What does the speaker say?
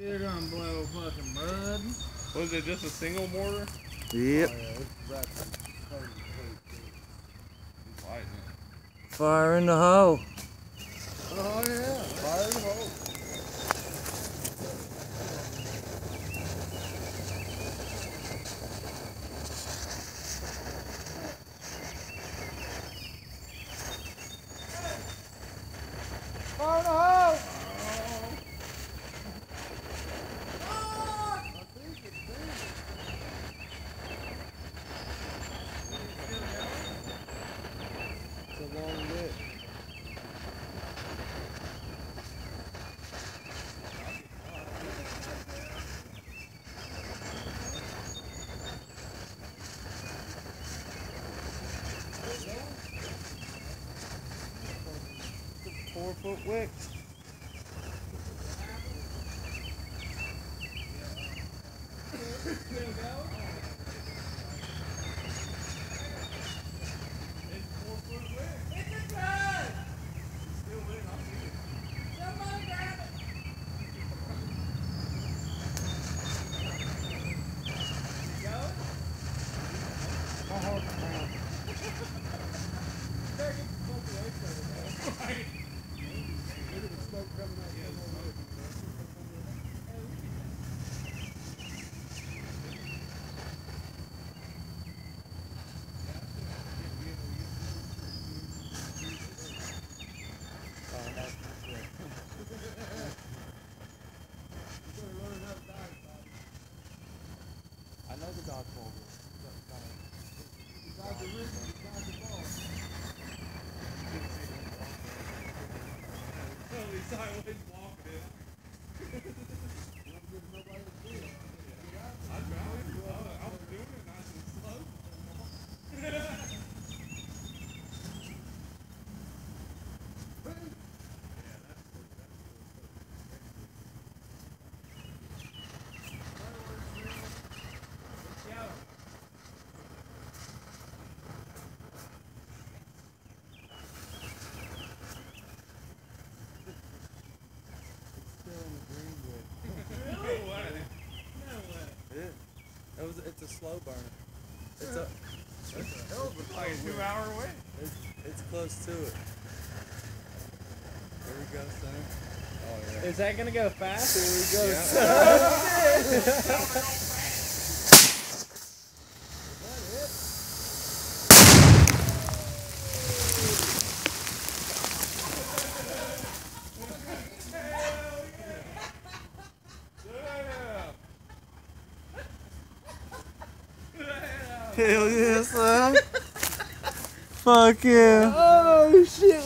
You're gonna blow fucking bud. Was it just a single mortar? Yep. Oh, yeah, it's wrapped in coated with He's lighting it. Fire in the hole. Oh yeah, fire in the hole. Fire in the hole! I think it's big. It's a long wick. Four foot wick. My I know the dodgeball rule. Dive the rig, dive the ball. Totally sideways walking it. You don't give nobody a feel. I tried. I was, I was doing it nice and slow. Still in the green wick. No way. Yeah. It was, it's a slow burn. It's a, Hell of a Like a two hour wait. it's, it's close to it. There we go, son. Oh yeah. Is that gonna go fast? Here we go, Yeah. son. Damn. Hell yeah, son. Fuck yeah. Oh shit!